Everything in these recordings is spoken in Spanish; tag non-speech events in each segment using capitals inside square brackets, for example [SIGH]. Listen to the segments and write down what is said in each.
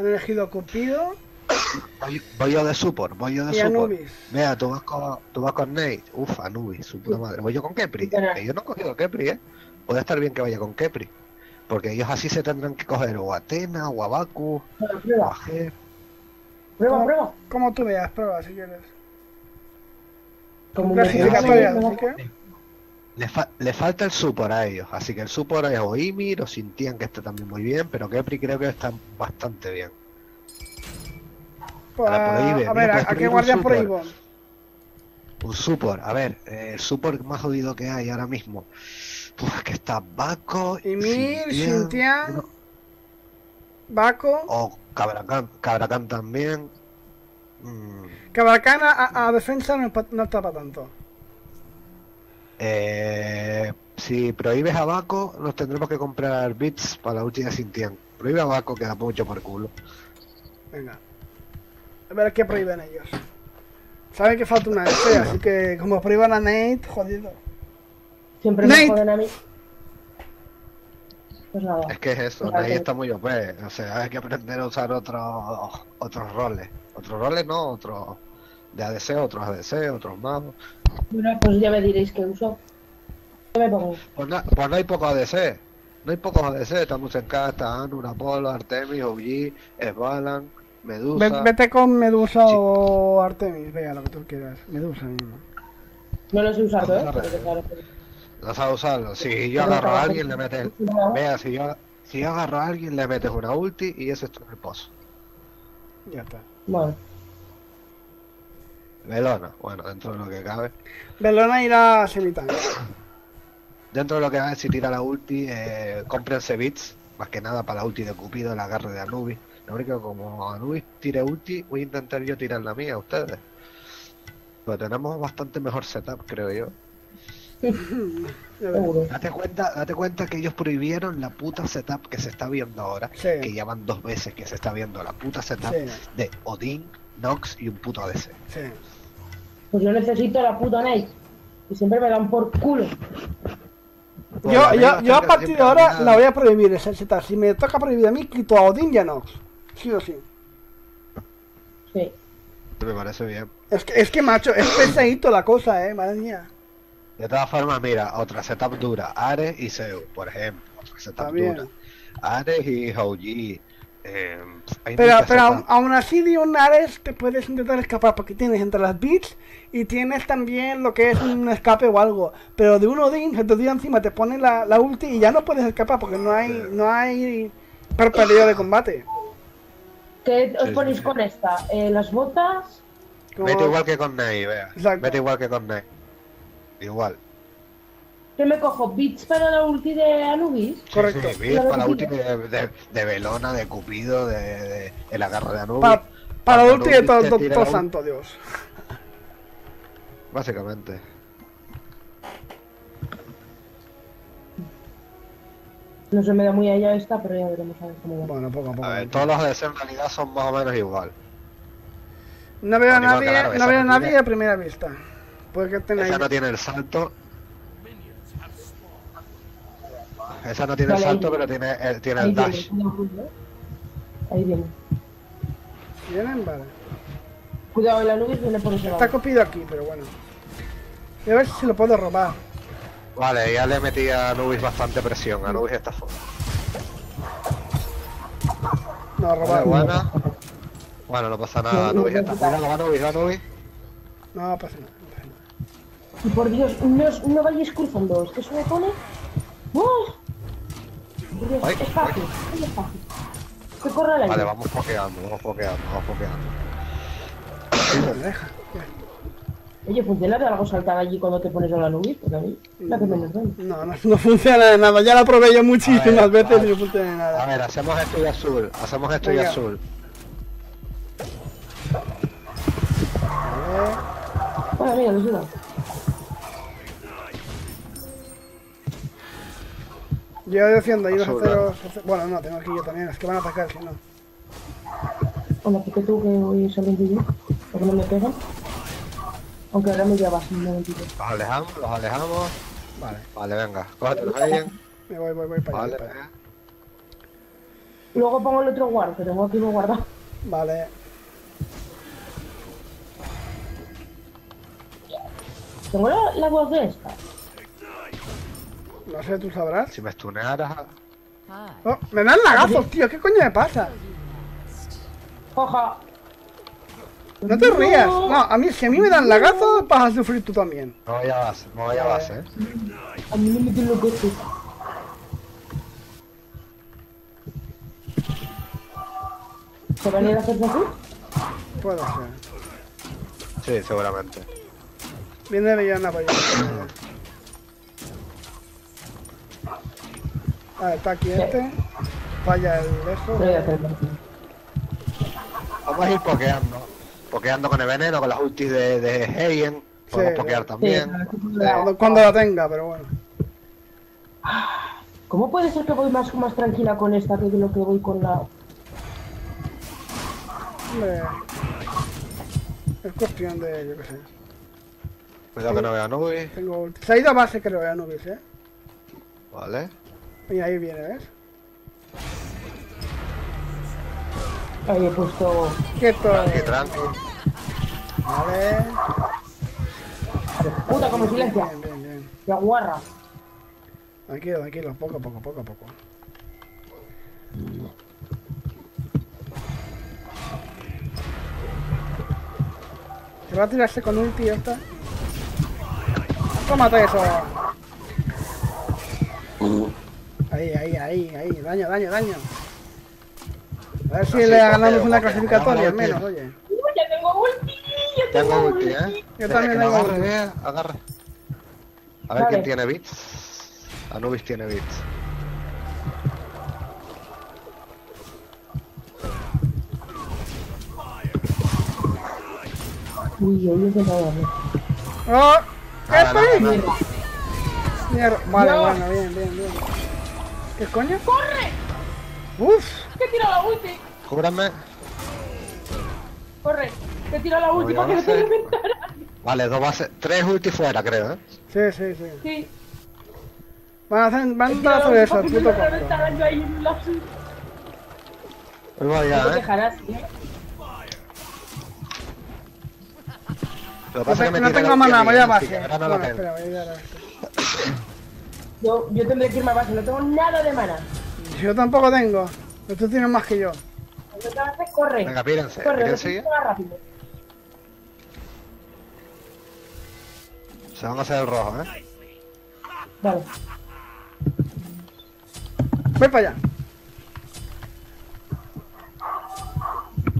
Han elegido a Cupido Voy, voy yo de support, voy yo de y support. Anubis. Mira, tú vas con, tú vas con Nate. Uf, Anubis, su puta madre. Voy yo con Kepri. Que yo no he cogido Kepri, ¿eh? Puede estar bien que vaya con Kepri. Porque ellos así se tendrán que coger o Atena, o a Baku, Prueba, o a prueba, Jef. prueba, prueba. Como tú veas, prueba si quieres. Como Clasificatoria, así que. Le, fa- le falta el support a ellos. Así que el support es o Ymir o Sintian, que está también muy bien. Pero Kepri creo que está bastante bien. Pues, Ahora, por ahí, a ver, ¿a, a qué guardián van? Un support, a ver, eh, el support más jodido que hay ahora mismo. Pues que está Baco, Ymir, Sintian, no, Baco. o Cabracán, Cabracán también. Mm, Cabracana a, a defensa no, no está para tanto. Eh, si prohíbes a Baco, nos tendremos que comprar bits para la ulti de Sintian. Prohíbe a Baco, que da mucho por culo. Venga. A ver qué prohíben ellos. Saben que falta una DC, así que como prohíban a Nate, jodido. Siempre Nate. me joden a mí. Pues nada. Es que es eso, Claro. ahí está muy OP. O sea, hay que aprender a usar otros otros roles. Otros roles no, otros de ADC, otros ADC, otros magos. Bueno, pues ya me diréis qué uso. ¿Qué me pongo? Pues, na- pues no hay pocos ADC. No hay pocos ADC. Estamos en K, está Anur, Apolo, Artemis, OG, Svalan, Medusa. Ve- Vete con Medusa Sí. o Artemis, vea lo que tú quieras. Medusa mismo. No lo sé usar, ¿eh? Pero claro que- No sabes usarlo. Si yo agarro a alguien, le metes. Vea, si yo, si yo agarro a alguien, le metes una ulti y ese es tu reposo. Ya está. Bueno, Velona, bueno, dentro de lo que cabe. Belona irá a semitanque. Dentro de lo que cabe, si tira la ulti, eh, cómprense bits. Más que nada para la ulti de Cupido, el agarre de Anubis. Lo único que como Anubis tire ulti, voy a intentar yo tirar la mía a ustedes. Pero tenemos bastante mejor setup, creo yo. [LAUGHS] Date cuenta, date cuenta que ellos prohibieron la puta setup que se está viendo ahora. Sí. Que ya van dos veces que se está viendo la puta setup Sí, de Odin, Nox y un puto ADC. sí. Pues yo necesito la puta Nate. Y siempre me dan por culo. Pues Yo, yo, yo a partir de ahora la voy a prohibir esa Z. Si me toca prohibir a mí, quito a Odin y a Nox. Sí o sí. Sí. Me parece bien. Es que, es que macho, es pesadito la cosa, eh, madre mía. De todas formas, mira, otra setup dura, Ares y Zeus, por ejemplo. Otra setup dura. Ares y Houji. Eh, hay Pero, pero aún, aún así de un Ares te puedes intentar escapar porque tienes entre las bits y tienes también lo que es un escape o algo. Pero de un Odin, se te dio encima, te pone la, la ulti y ya no puedes escapar porque no hay, no hay periodo de combate. ¿Qué os Sí, ponéis con esta? Eh, las botas. Como- Vete igual que con Ney, vea. Exacto. Vete igual que con Ney. Igual. ¿Qué me cojo? ¿Bits para la ulti de Anubis? Correcto. Sí, sí, sí, para la última de, de, de Velona, de Cupido, de, de- el agarre de Anubis. Pa- para la ulti de todo, todo- todo santo Dios. Básicamente. No se me da muy allá esta, pero ya veremos a ver cómo va. Bueno, poco a poco. A ver, todos los ADC en realidad son más o menos igual. No veo a nadie, no veo a nadie a primera vista. Puede que tenga Esa ahí- no tiene el salto. Esa no tiene el Vale, salto, pero tiene el, tiene el dash. ¿eh? Ahí viene. ¿Vienen? Vale. Cuidado, el Anubis viene por ese Está lado. copido aquí, pero bueno. Voy a ver si lo puedo robar. Vale, ya le metí a Anubis bastante presión. Anubis está fuera. No, Vale, robar. buena. Bueno, no pasa nada, no, está no. fuera. Va Anubis, va Anubis. No pasa nada. no pasa nada. Y por Dios, no, no vayáis cruzando, es que eso me pone. ¡Oh! Ay, es fácil, es fácil. Que corra la Vale, vamos pokeando, vamos pokeando, vamos pokeando. Oye, ¿funciona de algo saltar allí cuando te pones a la nube? Porque a mí me hace menos daño. No, no, no funciona de nada. Ya la probé yo muchísimas A ver, veces y no funciona de A nada. ver, hacemos esto y azul. Hacemos esto y Venga. azul. Bueno, mira, les Yo defiendo ahí los aceros. ace- Bueno, no, tengo aquí yo también. Es que van a atacar si no. Bueno, que tú que voy saliendo yo, porque no me pegan. Aunque ahora me llevas un momentito. Los alejamos, los alejamos. Vale, Vale, venga, cógetelos ahí. me voy, voy, voy para allá. Vale, para allá. Luego pongo el otro guard, que tengo aquí uno guardado. Vale. Tengo la, la voz de esta. No sé, tú sabrás. Si me stunearas. Hi. Oh, me dan lagazos, tío. ¿Qué coño me pasa? Jaja. No te rías. No, a mí, si a mí me dan lagazos, vas a sufrir tú también. Me voy a base, me voy a base, eh. A mí no me tiene lo que estoy. ¿Se van a ir a hacer así? Puede ser. Sí, seguramente. Viene Villana para allá. [COUGHS] A ver, está aquí este. Falla el de eso. Voy a hacer así. Vamos a ir pokeando. Pokeando con el veneno, con las ultis de, de Heien. Podemos Sí, pokear también. Sí, Cuando, cuando la tenga, pero bueno. ¿Cómo puede ser que voy más, más tranquila con esta que lo que voy con la... Hombre, es cuestión de, yo qué sé. Cuidado que no vea Nubis. Tengo ulti. Se ha ido a base, creo, ya no ves, ¿eh? Vale. Y ahí viene, ¿ves? Ahí he puesto... Quieto. Tranqui, tranqui. Vale. Puta, como silencia. Bien, bien, bien. Guarra. Tranquilo, tranquilo. Poco a poco, poco a poco. Se va a tirarse con ulti esta. Tómate eso. Ahí, ahí, ahí, ahí. Daño, daño, daño. A ver si le ganamos una clasificatoria, al menos, oye. ¡Uy, ya tengo ulti! ¡Ya Tengo ulti, eh. Yo también tengo agarre, ulti. agarra. A ver quién tiene bits. Anubis tiene bits. Uy, yo he intentado darle. ¡Oh! Nada, ¡Estoy! Mierda. Vale, No. bueno, bien, bien, bien. ¿Qué coño? ¡Corre! ¡Uf! ¡Que tira la ulti! Cúbrame. ¡Corre! ¡Que tira la ulti para que no te hacer- reventara! Vale, dos bases. Tres ulti fuera, creo, eh. Sí, sí, sí. Sí. Van a hacer, van a hacer eso, puto te yo ahí voy No te ya, eh. quejarás, ¿eh? Lo que No, pasa es que me no tengo ulti voy a base. ahora no la tengo. Yo, yo tendré que irme a base, no tengo nada de mana. Yo tampoco tengo. Tú tienes más que yo. Haces, corre. Venga, pírense. corre, Pírense más rápido. Se van a hacer el rojo, eh. Vale. Voy para allá.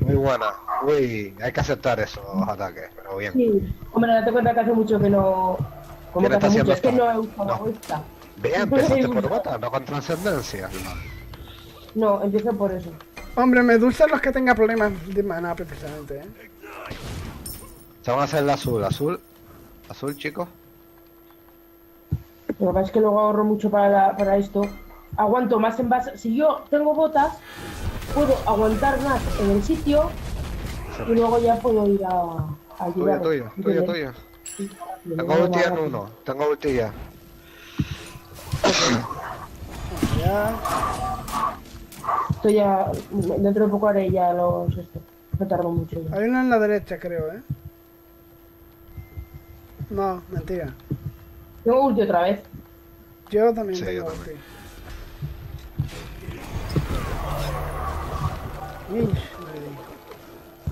Muy buena. Uy, hay que aceptar esos ataques, pero bien. Sí. Hombre, date cuenta que hace mucho que no... Como ¿Quién que está hace mucho, haciendo es que no he usado No. esta. Bien, [LAUGHS] empezaste por bota, no con trascendencia. No, empiezo por eso. Hombre, Medusa los que tenga problemas de mana, precisamente, ¿eh? Se van a hacer el azul, azul. Azul, chicos. Lo que pasa es que luego ahorro mucho para, la- para esto. Aguanto más en base. Si yo tengo botas, puedo aguantar más en el sitio y luego ya puedo ir a, a Tuyo, ayudar. tuyo, tuyo, tuyo. Tengo ulti en uno, tengo ulti ya. Ya. Estoy ya. Dentro de poco haré ya los. Esto. No tardo mucho. ya. Hay uno en la derecha, creo, ¿eh? No, mentira. Tengo ulti otra vez. Yo también Sí, tengo yo ulti. también.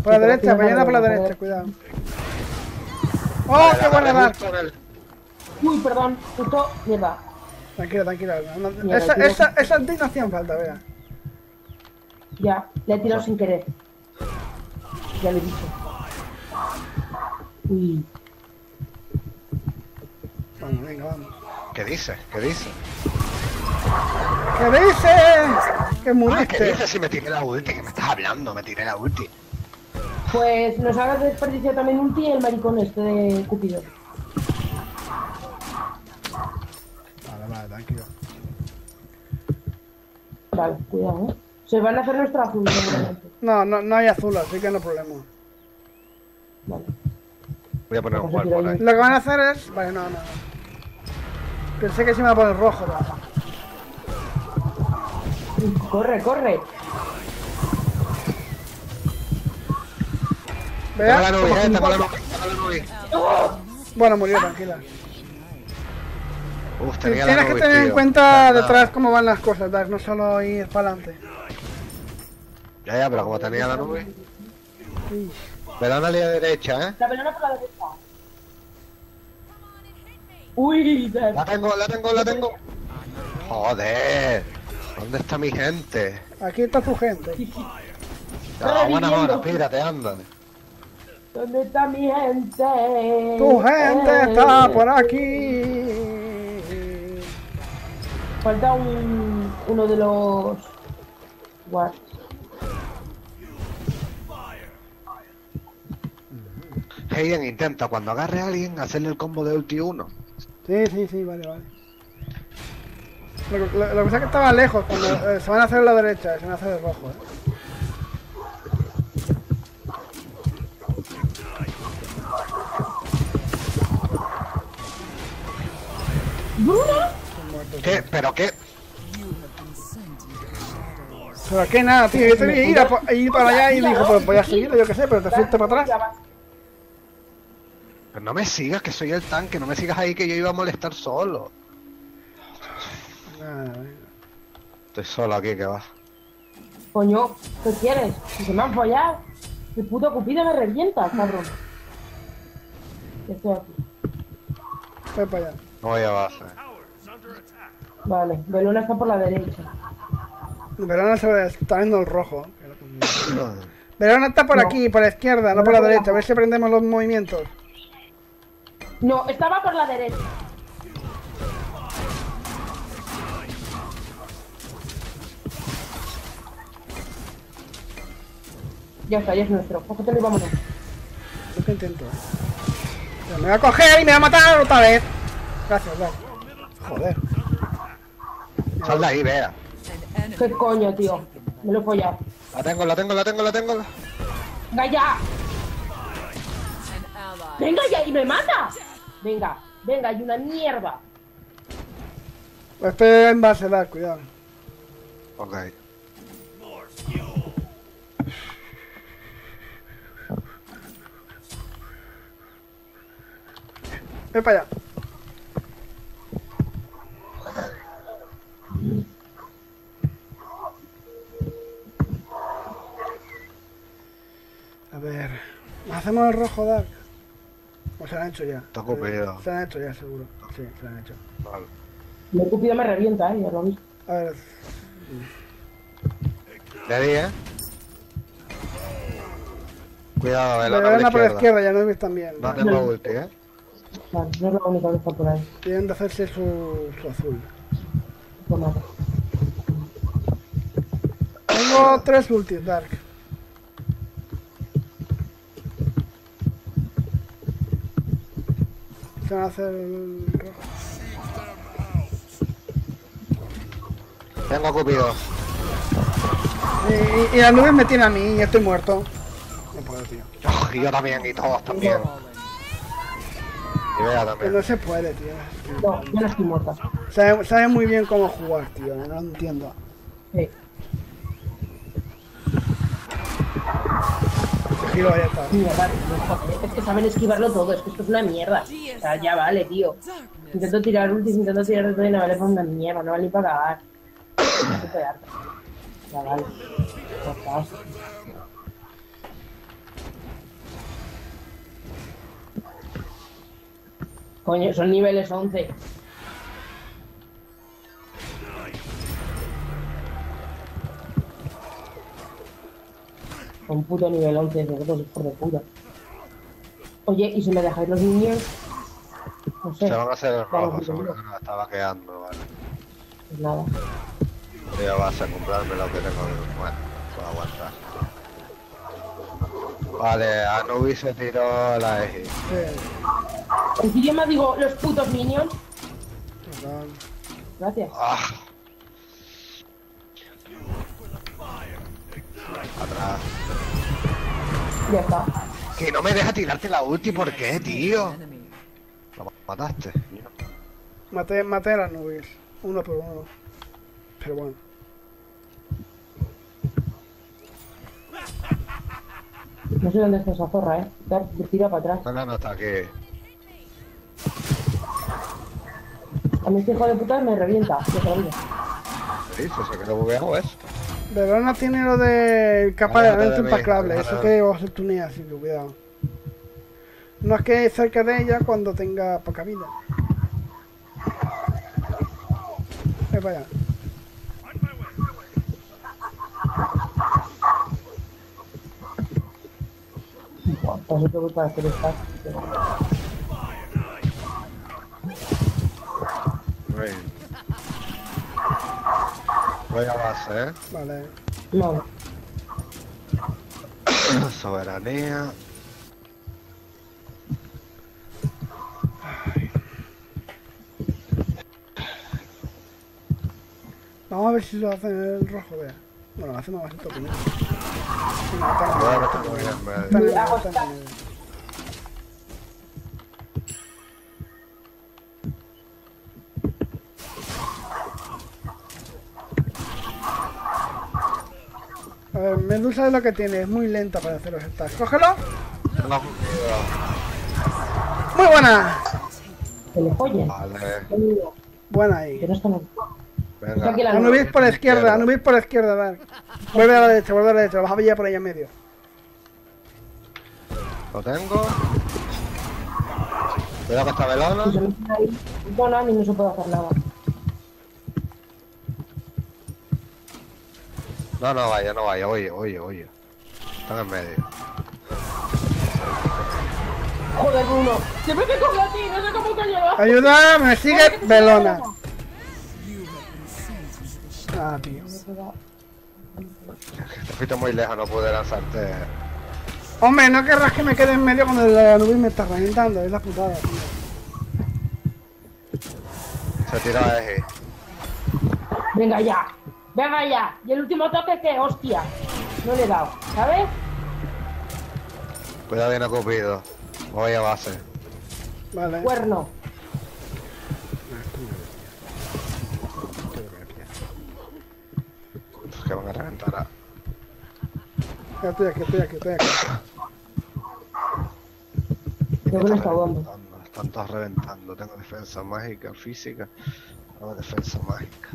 Por la derecha, mañana por la derecha, cuidado. ¡Oh, qué buena dar! Uy, perdón. Justo. Mierda. Tranquilo, tranquilo. no- no- esa, esa, no hacían falta, vea. Ya. Le he tirado sin querer. Ya lo he dicho. Uy. Vamos, venga, vamos. ¿Qué dice? ¿Qué dice? ¿Qué dices? Que Ah, ¿Qué muriste. dices si me tiré la ulti? ¿Qué me estás hablando? Me tiré la ulti. Pues nos ha desperdiciado también ulti el maricón este de Cupido. neutral, cuidado. ¿eh? Se van a hacer nuestra [COUGHS] azul. No, no, no hay azul, así que no hay problema. Vale. Voy a poner un cual ahí. Lo que van a hacer es. Vale, no, no. Pensé que se me iba a poner rojo, pero... Corre, corre. Vea. Bueno, murió, tranquila. Uf, Tienes que tener en cuenta detrás cómo van las cosas, Dark, no solo ir para adelante. Ya, ya, pero como tenía la nube. Verán a la derecha, eh. La pelona por la derecha. Uy, Dark. La tengo, la tengo, la tengo. Joder. ¿Dónde está mi gente? Aquí está tu gente. Ah, buena hora, pírate, anda. ¿Dónde está mi gente? Tu gente Eh. está por aquí. Falta un, uno de los guards. Hayden intenta cuando agarre a alguien hacerle el combo de ulti 1. Sí, sí, sí, vale, vale. Lo, que- lo- lo que pasa es que estaba lejos, cuando eh, se van a hacer a la derecha, se van a hacer el rojo. ¿eh? ¿Qué? ¿Pero qué? Pero que nada, tío, yo te vi ir, a po- ir para allá y dijo, pues voy a seguirlo, yo qué sé, pero te fuiste para atrás. Pero no me sigas, que soy el tanque. No me sigas ahí, que yo iba a molestar solo. Estoy solo aquí, que va. Coño, ¿qué quieres? Si se me han follado, el puto cupido me revienta, cabrón. Estoy aquí. Voy para allá. No voy a base. Vale, Belona está por la derecha. Verona se ve- está viendo el rojo. Verona está por aquí, por la izquierda, no por la derecha. A ver si aprendemos los movimientos. No, estaba por la derecha. Ya está, ya es nuestro. Cógetelo y vámonos. Yo que intento, eh. Pero me va a coger y me va a matar otra vez. Gracias, Dark. Joder. Sal de ahí, vea. ¿Qué coño, tío? Me lo he follado. La tengo, la tengo, la tengo, la tengo. ¡Venga ya! ¡Venga ya! ¡Y me mata! Venga, venga, y una mierda. Este en base, cuidado. Ok. Ven para allá. A ver. ¿Hacemos el rojo, Dark? ¿O se lo han hecho ya? Está ocupado. Se lo han hecho ya, seguro. Sí, se lo han hecho. Vale. El cupido me revienta, eh, ya lo vi. A ver. Le di, eh. Cuidado, el Le ana por la izquierda, ya no ves también. No tengo ulti, eh. Vale, no es la única que está por ahí. Tienen de hacerse su, su azul. Nada. Tengo tres ultis, Dark. Se van a hacer el rojo. Tengo Cupido. Y, y, y las nubes me tienen a mí y estoy muerto. No puedo, tío. Oh, y yo también, y todos también. Y vea también. no se puede, tío. No, ya no estoy muerta. Sabe, sabe muy bien cómo jugar, tío. No lo entiendo. Sí. Es que saben esquivarlo todo, es que esto es una mierda. O sea, ya vale, tío. Intento tirar ultis, intento tirar de todo y no vale para una mierda, no vale ni para cagar. Estoy harta. Ya vale. Coño, son niveles 11. Un puto nivel 11 de dos por de puta. Oye, ¿y si me dejáis los niños? No sé. Se van a hacer el rojo, seguro que no está vaqueando, vale. Pues nada. Voy a base a comprarme lo que tengo. Bueno, puedo aguantar. Vale, Anubis se tiró la EGI. Sí, ¿En qué idioma digo los putos minions? perdón. Gracias. Ah. Atrás. Ya está. Que no me deja tirarte la ulti, ¿por qué, tío? Lo mataste. Maté, maté a las nubes. Uno por uno. Pero bueno. No sé dónde está esa zorra, eh. Dar- Tira para atrás. No, no, no está aquí. A mí este hijo de puta me revienta. Yo se lo digo. ¿Qué dices? ¿Se quedó bugueado eso? Verona tiene lo de capa de mí, impacable, eso que os tunea, así que cuidado. No es que cerca de ella cuando tenga poca vida. Ve para allá. Yo voy a base, ¿eh? Vale. No, [COUGHS] Soberanía. Vamos a ver si lo hacen en el rojo, vea. Bueno, lo hacemos esto. Sí, no, Medusa es lo que tiene, es muy lenta para hacer los stacks. ¡Cógelo! No, ¡Muy buena! que le follen. Vale, Buena ahí. no venga. Aquí la- Anubis por la izquierda, Anubis por la izquierda, Dark. Vuelve a la derecha, vuelve a la derecha, vas a pillar por ahí en medio. Lo tengo. Cuidado que está Si se velona. meten ahí, donan y no se puede hacer nada. No, no vaya, no vaya. Oye, oye, oye. Están en medio. Joder, Bruno. Siempre te coge a ti, no sé cómo te llevas. Ayuda, me sigue Belona. Ah, tío. Te fuiste muy lejos, no pude lanzarte. Hombre, no querrás que me quede en medio cuando el Anubis me está reventando, es la putada, tío. Se tiró a Eji. Venga ya. Venga ya. Y el último toque que, hostia. No le he dado, ¿sabes? Cuidado bien a Cupido. Voy a base. Vale. Cuerno. Que van a reventar a. Estoy aquí, estoy aquí, estoy aquí. Creo que no está reventando, Están todos reventando. Tengo defensa mágica, física. Tengo defensa mágica.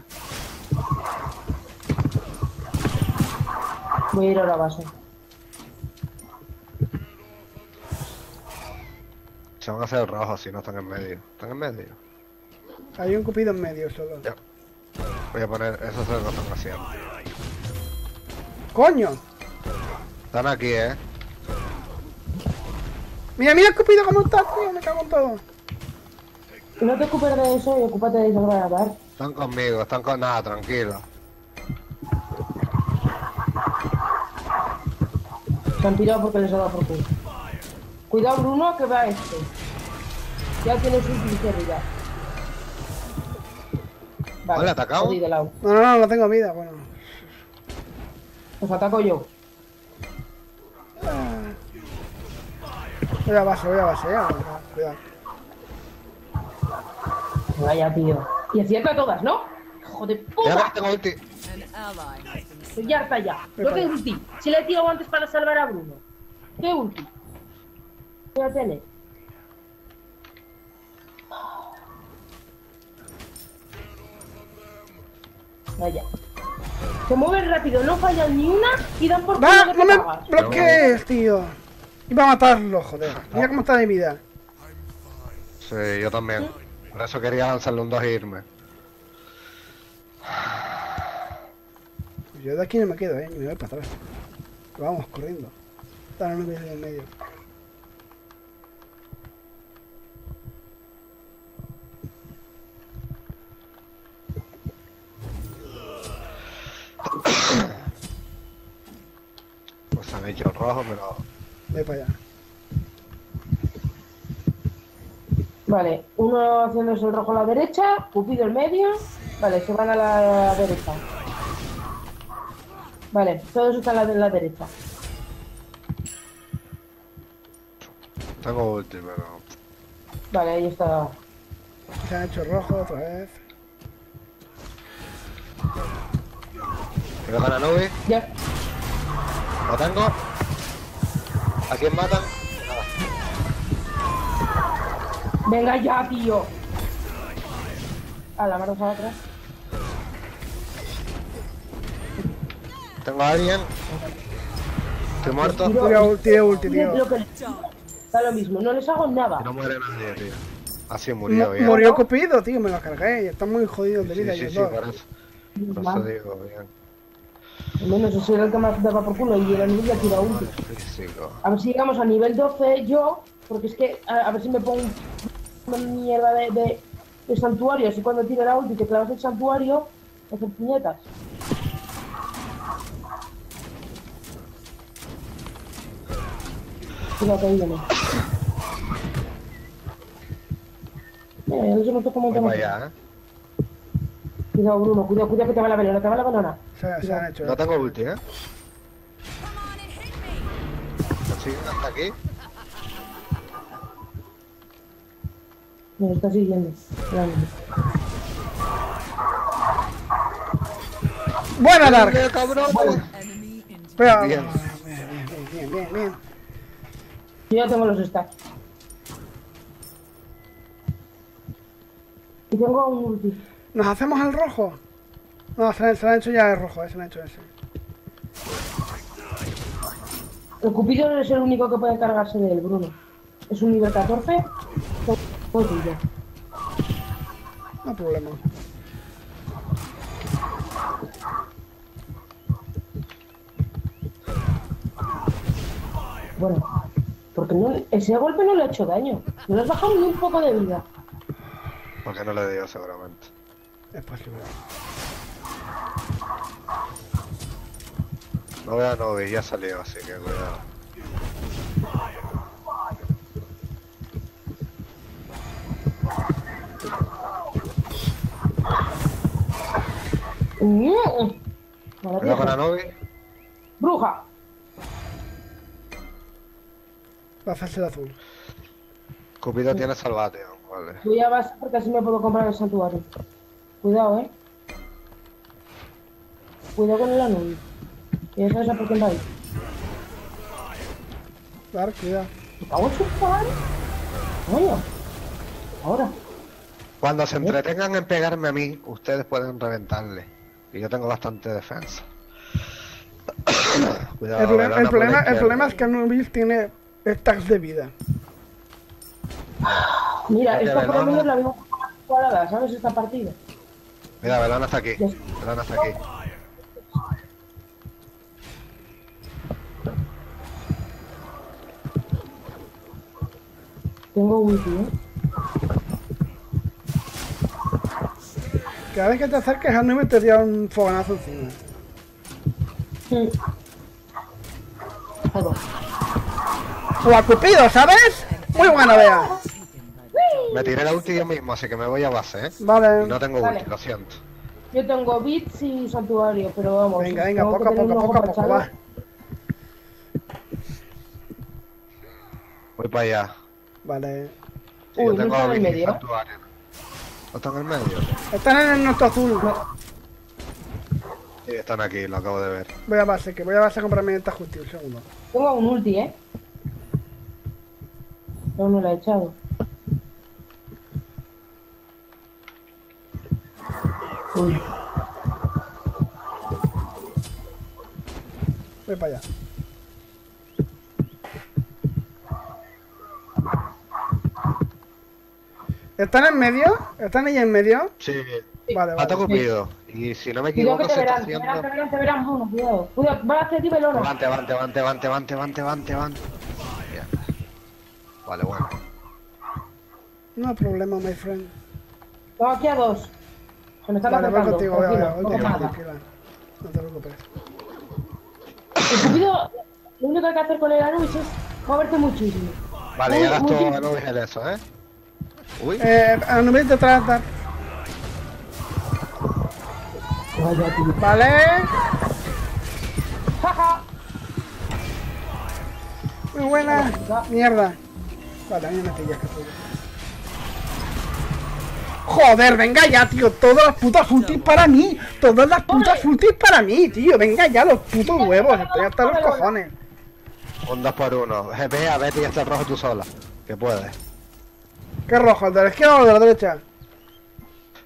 Voy a ir a la base. Se van a hacer rojos si no están en medio. ¿Están en medio? Hay un cupido en medio solo. Ya. Voy a poner. Eso es lo que están haciendo. ¡Coño! Están aquí, eh. Mira, mira el cupido cómo está, tío, me cago en todo. No te ocupes de eso y ocúpate de salvar a Dar. Están conmigo, están con nada, tranquilo. Se han tirado porque les ha dado por culo. Cuidado, Bruno, que va este. Ya tiene su sinceridad. Vale, atacado. No, no, no, no tengo vida, bueno. Pues ataco yo. Voy a base, voy a base, ya. Cuidado. Vaya, tío. Y acierta todas, ¿no? ¡Hijo de Ya puta! tengo ulti. Been Estoy ya harta ya. No que ulti. Si le he tirado antes para salvar a Bruno. ¿Qué ulti? Voy a tener. Vaya. Se mueven rápido, no fallan ni una y dan por culo ¡No te me cagas. bloquees, tío! Iba a matarlo, joder. Mira cómo está de vida. Sí, yo también. Por eso quería lanzarle un 2 e irme. Yo de aquí no me quedo, eh. Me voy para atrás. Vamos, corriendo. Dale, no me en el medio. Pues han hecho rojo, pero. Voy para allá. Vale, uno haciéndose el rojo a la derecha, Cupido el medio. Vale, se van a la derecha. Vale, todos están a la, la derecha. Tengo ulti, pero. Vale, ahí está. Se han hecho rojo otra vez. Cuidado con Anubi. Ya. Lo tengo. ¿A quién matan? Venga ya, tío. A la mano atrás. Tengo a alguien. Estoy muerto. Tira ulti, tira ulti, tío. que Da lo mismo, no les hago nada. No muere nadie, tío. Así murió, Mu- bien. Murió Cupido, tío, me lo cargué. Están muy jodidos de Sí, vida sí, sí, dos. por eso. Por eso digo, bien. Al menos ese era el que más daba por culo y era el ya tira ulti. A ver si llegamos a nivel 12 yo, porque es que a, a ver si me pongo una mierda de, de, de santuario, así cuando tire la ulti te clavas el santuario, hacer puñetas. Cuidado que ahí viene. Mira, ya no toca montón. para allá, ¿eh? Cuidado, Bruno, cuidado, cuidado que te va la venona, te va la venona. Se, se han hecho. No tengo ulti, ¿eh? ¿Me siguen hasta aquí? Me está siguiendo. Grande. Buena Dark. ¡Eh, cabrón! Pero, Bien. bien, bien, bien. Yo ya tengo los stacks. Y tengo un ulti. ¿Nos hacemos el rojo? No, se, le han hecho ya el rojo, eh, se le han hecho ese. El Cupido es el único que puede cargarse de él, Bruno. Es un nivel 14. Tuyo. No hay problema. Bueno, porque no, ese golpe no le ha hecho daño. No le has bajado ni un poco de vida. Porque no le dio seguramente. Es posible. No veo a Novi, ya salió, así que cuidado. Mm. Mala Cuidado con tía. Anobi. Bruja. Va a hacerse el azul. Cupido tiene salvateo, vale. Voy a base porque así me puedo comprar el santuario. Cuidado, eh. Cuidado con el anuncio. Y esa es por quién va a ir. Dark, cuidado. Me cago en su padre. Coño. Ahora. Cuando se entretengan en pegarme a mí, ustedes pueden reventarle. Y yo tengo bastante defensa. [COUGHS] Cuidado, El, problema- el problema, el es que Anubis tiene stacks de vida. Mira, esta por lo menos la más cuadrada, ¿sabes? Esta partida. Mira, Belona está aquí. Belona está aquí. Tengo ulti, ¿eh? Cada vez que te acerques a Anubis te tira un fogonazo encima. Sí. O a Cupido, ¿sabes? Muy buena, vea. Me tiré la ulti yo mismo, así que me voy a base, ¿eh? Y Vale. no tengo Vale. ulti, lo siento. Yo tengo bits y santuario, pero vamos. Venga, venga, poco a poco, poco a poco, va. Voy para allá. Vale. Sí, Uy, yo ¿no tengo el Vini medio? Santuario. ¿No están en el medio? Están en el nuestro azul. Sí, están aquí, lo acabo de ver. Voy a base, que voy a base a comprarme esta justi, un segundo. Tengo un ulti, ¿eh? No, no la he echado. Uy. Voy para allá. ¿Están en medio? ¿Están ahí en medio? Sí, Vale, vale. Cupido. Y si no me equivoco, que te se está verán, te verán, te haciendo... verán, te verán, Bruno, cuidado. Cuidado, va a hacer ti Belona. Levante, levante, levante, levante, levante, levante, levante, levante. Mierda. Vale, bueno. No hay problema, my friend. Tengo aquí a dos. Se me están Vale, voy contigo, voy, voy, voy no contigo, tranquila. No te preocupes. El Cupido, lo único que hay que hacer con el Anubis es moverte muchísimo. Vale, ya gasto muy- a no el eso, ¿eh? Uy, Eh, Anubis detrás, tío. Vale. Jaja. Muy buena. Mierda. Vale, me pillas que soy. Joder, venga ya, tío. Todas las putas ultis para mí. Todas las putas ultis para mí, tío. Venga ya, los putos huevos. Estoy hasta los cojones. 2 por 1 GP, a Betty y este rojo tú sola. Que puedes. ¿Qué rojo? ¿El de la izquierda o el de la derecha?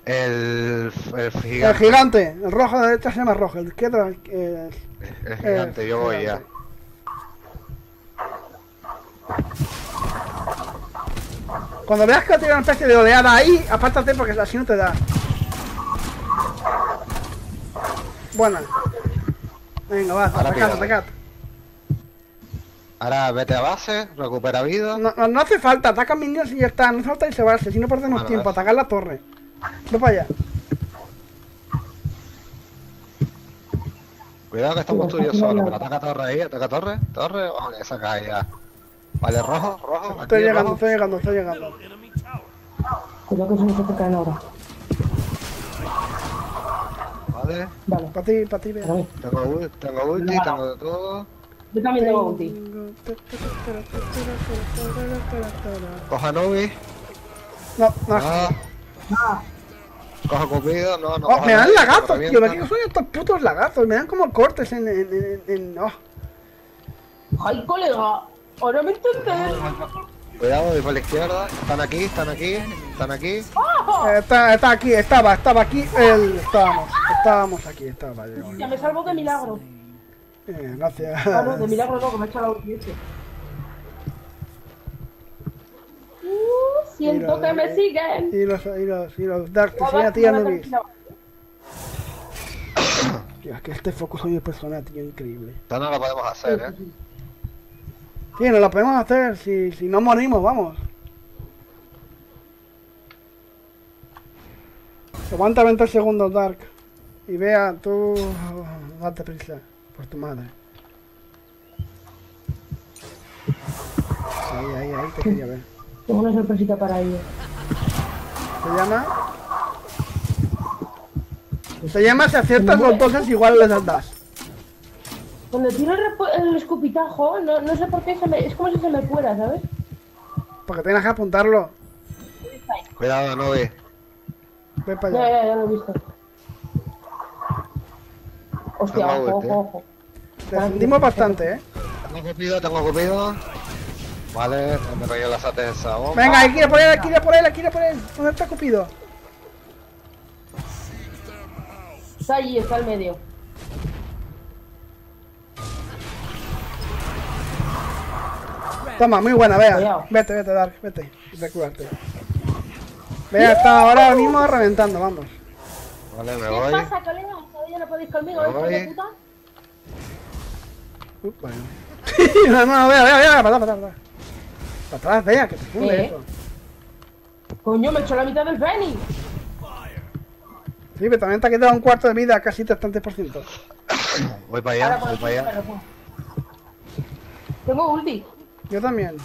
El, el El gigante. gigante. El rojo de la derecha se llama rojo. El de izquierda eh, El gigante, eh, yo voy ya. gigante. Cuando veas que tiene una especie de oleada ahí, apártate porque así no te da. Buena. Venga, va, atacad, atacad. Ahora vete a base, recupera vida. No, no, no hace falta, ataca minions y ya está. No hace falta irse base, si no perdemos Bueno, tiempo. Atacar la torre. Ve para allá. Cuidado que estamos tú y yo no hay Pero ataca torre ahí, ataca torre, torre. Vale, esa cae ya. Vale, rojo, rojo. Aquí, Estoy llegando, rojo. estoy llegando, estoy llegando. Cuidado que se nos acercan ahora. Vale. Vale, Para ti, para ti, para vea. Tengo, ul- tengo ulti, No. tengo de todo. Yo también tengo ulti. Coja Nubi. No, no. Ah, Coja Cupido. No, no. Oh, me dan me tío. Me revientan. son estos putos lagazos. Me dan como cortes en. en, en, en- oh. ¡Ay, colega! Ahora me entendés. Cuidado, voy por la izquierda. Están aquí, están aquí, están aquí. Eh, Está, está aquí, estaba, estaba aquí. El, estábamos, estábamos aquí, estaba yo. Ya me salvo de milagro. Eh, gracias. Ah, no, de milagro no, que me ha hecho la ulti este. Uh, siento que me eh. siguen. Y los, y los, y los Dark, te Ya siguen va, a ti, ya va, Anubis. tranquila. Tío, es que este focus hoy es persona, tío, increíble. Esto no lo podemos hacer, eh. Sí, nos lo podemos hacer si, si no morimos, vamos. Aguanta 20 segundos, Dark. Y vea, tú. Date prisa. Por tu madre. Ahí, ahí, ahí te quería ver. Tengo una sorpresita para ellos. Se llama. Se llama si aciertas los dos igual les das. Cuando tiro el, repo- el escupitajo, no, no sé por qué, se me, es como si se me fuera, ¿sabes? Porque tienes que apuntarlo. Cuidado, Nubi. Ve para Ya, allá. ya, ya lo he visto. Hostia, Tengo ojo, ojo, ojo. Defendimos bastante, eh. Tengo Cupido, tengo Cupido. Vale, me cayó la sate esa bomba. Venga, ir por él, ir por él, ir por él. ¿Dónde está Cupido? Está allí, está al medio. Toma, muy buena, vea. Vete, vete, Dark, vete. Recúrate. Vea, está ahora mismo reventando, vamos. Vale, me ¿Qué voy. pasa, colega? ¿Todavía no podéis conmigo, hijo de puta? Uh, bueno. [LAUGHS] no, no, vea, vea, vea, para atrás, para atrás. Para atrás, vea, que te funde eso. Coño, me he hecho la mitad del Fenix. Sí, pero también te ha quedado un cuarto de vida, casi 30%. [COUGHS] Voy para allá, voy por para allá. pum. Tengo ulti. Yo también.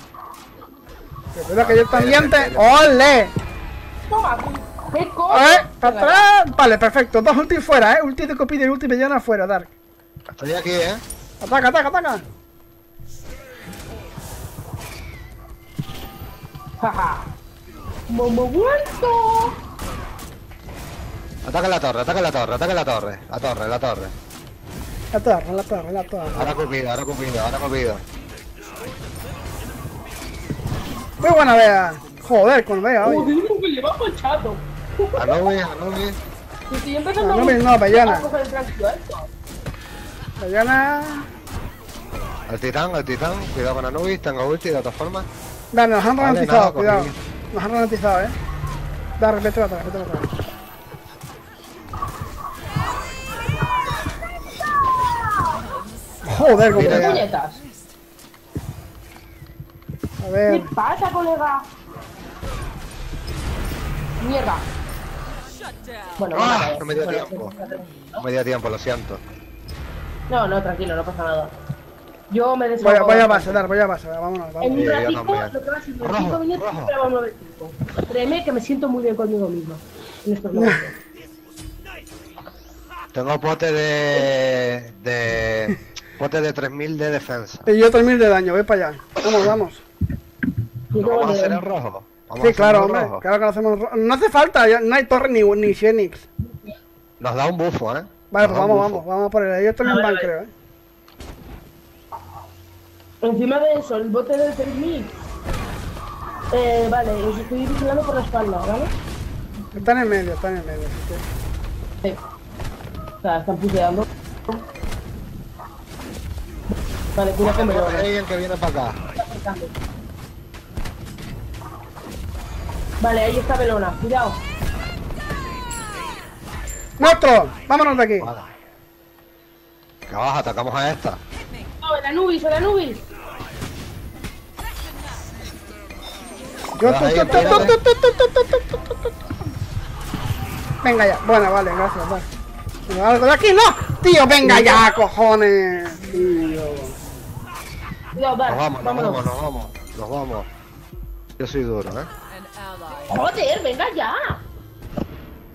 Recuerda que yo también te... ¡Ole! Toma, ¿qué coño? ¡Eh! ¡Para atrás! Vale, perfecto. Dos ultis fuera, ¿eh? Ulti de Cupido y ulti de Llana fuera, Dark. Estoy aquí, eh. Ataca, ataca, ataca. Jaja. Momo muerto. Ataca la torre, ataca la torre, ataca la torre. La torre, la torre. La torre, la torre, la torre. Ahora Cupido, ahora Cupido, ahora Cupido. Muy buena, vea. Joder, con vea, oye. Joder, que le va ponchado. Anubi, Anubi. Estoy empezando No, no, no, Bellana. a coger el tranquilo esto. La Llana... Al titán, al titán. Cuidado con Anubis, tengo ulti de otra forma. Vale, nos han Vale, ralentizado, nada, cuidado. Nos han ralentizado, eh. Dark, vete atrás, vete atrás. Joder, con. Puñetas. A ¿Qué ver. pasa, colega? Mierda. Bueno, Ah, vale, no me dio bueno, tiempo. No me dio tiempo, lo siento. No, no, tranquilo, no pasa nada. Yo me Voy a, desahogo. voy a base, Dar, voy a base, vámonos, En vamos. un ratito, lo que va a ser unos Rojo, 5 minutos, pero vamos a ver tiempo. Créeme que me siento muy bien conmigo mismo en estos momentos. [LAUGHS] Tengo pote de. de. pote de 3000 de defensa. Y yo 3000 de daño, voy para allá. Vamos, vamos. Tengo ¿Vamos a hacer el rojo? ¿Vamos a Sí, claro, hombre. rojo? Claro que lo hacemos. ro- No hace falta, ya no hay torre ni, ni Xenix. Nos da un bufo, ¿eh? Vale, Nos pues vamos, vamos, vamos por él. Ellos también van, creo, eh. Encima de eso, el bote del 3000. Eh, vale, os estoy vigilando por la espalda, ¿vale? Está en medio, está en medio. así que- Sí. O sea, están puteando. Vale, cuidado con Hay Verona. alguien que viene para acá. Vale, ahí está Belona, cuidado. ¡Nuestro! ¡Vámonos de aquí! ¿Qué? Atacamos a esta. ¡No, el Anubis, el Anubis! Yo Venga ya, bueno, vale, gracias, vale. Algo de aquí, no, tío, venga ya, cojones, tío. Nos vamos, nos vamos, nos vamos, nos vamos. Yo soy duro, eh. Joder, venga ya.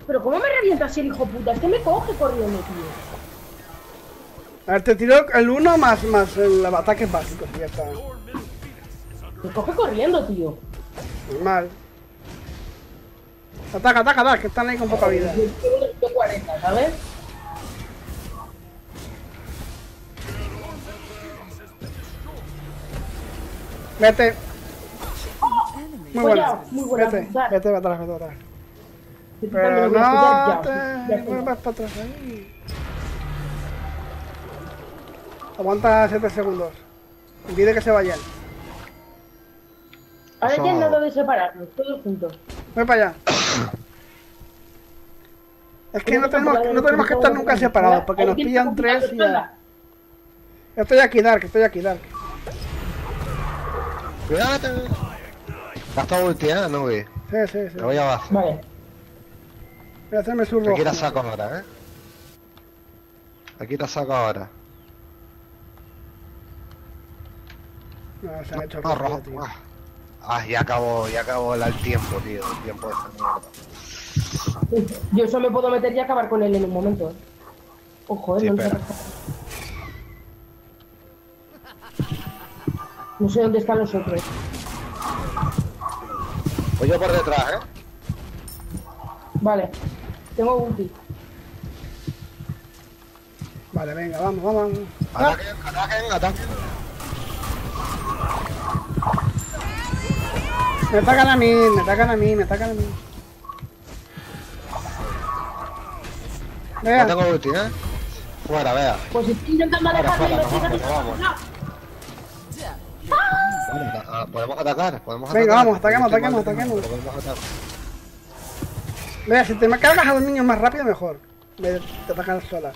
Pero ¿cómo me revienta así el hijo puta? Es que me coge corriendo, tío. A ver, te tiro el 1 más, más el ataque básico, ya está. Me coge corriendo, tío. Normal. Ataca, ataca, ataca, que están ahí con poca vida. Yo tengo de 40, ¿sabes? Vete. Muy bueno. Oye, muy buena, Vete, vete para atrás, vete para atrás. Pero no te vuelvas para atrás ahí. Aguanta 7 segundos. Impide que se vayan. Ahora ya Eso- nada de separarnos, todos juntos. Voy para allá. Es que no tenemos, no tenemos que estar nunca separados, porque nos pillan tres y ya. Estoy aquí, Dark, estoy aquí, Dark. Cuídate. Gasta ulti, ¿eh? Nubi. Sí, sí, sí. Me voy a base. Vale. Voy a hacerme su rojo. Aquí la saco ahora, ¿eh? Aquí la saco ahora. No, se ha hecho No, rojo. tío. Ah, Ah, ya acabó, ya acabó el, tiempo, tío. El tiempo de esta mierda. Yo eso me puedo meter y acabar con él en un momento. ¿eh? Ojo, eh, Sí, no, no sé dónde están los otros. Voy yo por detrás, ¿eh? Vale. Tengo ulti. Vale, venga, vamos, vamos. vamos. Ah, Ataquen, ataquen, ataquen. me atacan a mí, me atacan a mí, me atacan a mí. No Vea, tengo ulti, ¿eh? Fuera, vea. Pues estoy intentando Fuera, alejarme y fuera, me sigan vamos, vamos. No. Ah, podemos atacar, podemos Venga, atacar. vamos, ataquemos, ataquemos, ataquemos. vea, si te me cargas a los niños más rápido, mejor. En vez de atacar solas.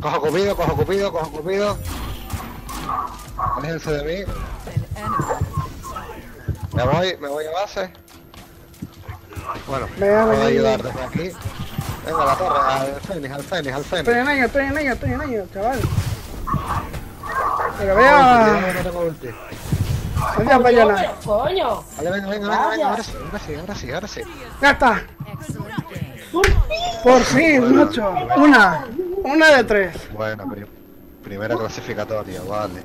Cojo cupido, cojo cupido, cojo cupido. Aléjense de mí. Me voy, me voy a base. Bueno, Venga, puedo venga. ayudar desde aquí. Venga, a la torre, al Fénix, al Fénix, al Estoy Fénix. en ello, estoy en ello, estoy en ello, chaval. Pero vea, no tengo ulti. coño. Vale, venga, venga, venga, venga, ahora sí, ahora sí, ahora sí, ahora sí. Ya está. Por fin. Por fin, mucho. Una. Una de tres. Bueno, pri- primera clasificatoria, vale.